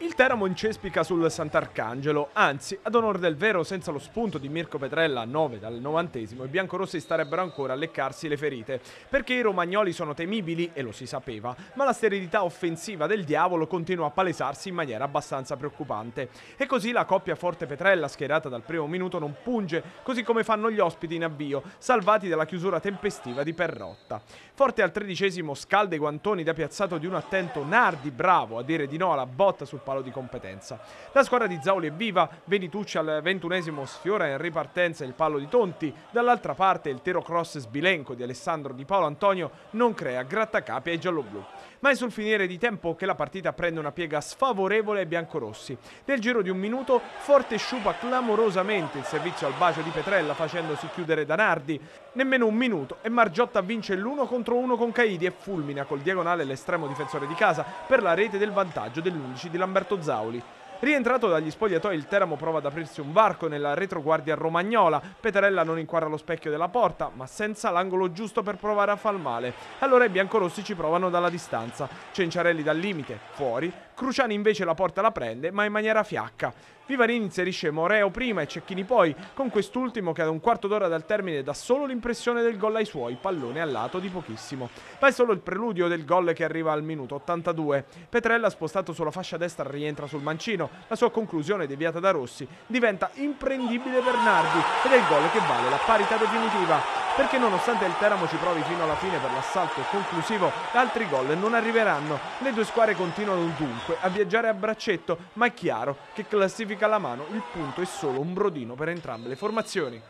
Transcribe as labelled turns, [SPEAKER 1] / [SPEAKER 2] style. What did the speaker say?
[SPEAKER 1] Il Teramo incespica sul Sant'Arcangelo, anzi, ad onor del vero, senza lo spunto di Mirko Petrella a 9 dal novantesimo, i biancorossi starebbero ancora a leccarsi le ferite, perché i romagnoli sono temibili, e lo si sapeva, ma la sterilità offensiva del diavolo continua a palesarsi in maniera abbastanza preoccupante. E così la coppia Forte Petrella, schierata dal primo minuto, non punge, così come fanno gli ospiti in avvio, salvati dalla chiusura tempestiva di Perrotta. Forte al tredicesimo scalda i guantoni da piazzato di un attento Nardi, bravo a dire di no alla botta sul palo di competenza. La squadra di Zauli è viva, Venitucci al ventunesimo sfiora in ripartenza il palo di Tonti, dall'altra parte il tiro cross sbilenco di Alessandro Di Paolo Antonio non crea grattacapi ai gialloblu. Ma è sul finire di tempo che la partita prende una piega sfavorevole ai biancorossi. Nel giro di un minuto Forte sciupa clamorosamente il servizio al bacio di Petrella facendosi chiudere da Nardi. Nemmeno un minuto e Margiotta vince l'uno contro uno con Caidi e fulmina col diagonale l'estremo difensore di casa per la rete del vantaggio dell'11 di Lamberto Zauli. Rientrato dagli spogliatoi, il Teramo prova ad aprirsi un varco nella retroguardia romagnola. Peterella non inquadra lo specchio della porta, ma senza l'angolo giusto per provare a far male. Allora i biancorossi ci provano dalla distanza. Cenciarelli dal limite, fuori. Cruciani invece la porta la prende, ma in maniera fiacca. Vivarini inserisce Moreo prima e Cecchini poi, con quest'ultimo che ad un quarto d'ora dal termine dà solo l'impressione del gol ai suoi, pallone al lato di pochissimo. Ma è solo il preludio del gol che arriva al minuto 82. Petrella, spostato sulla fascia destra, rientra sul mancino. La sua conclusione, deviata da Rossi, diventa imprendibile per Nardi ed è il gol che vale la parità definitiva perché nonostante il Teramo ci provi fino alla fine per l'assalto conclusivo, altri gol non arriveranno. Le due squadre continuano dunque a viaggiare a braccetto, ma è chiaro che classifica alla mano il punto è solo un brodino per entrambe le formazioni.